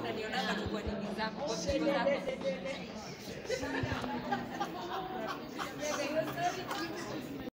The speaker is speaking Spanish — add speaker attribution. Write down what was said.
Speaker 1: Unanionanga tu kwa kwa.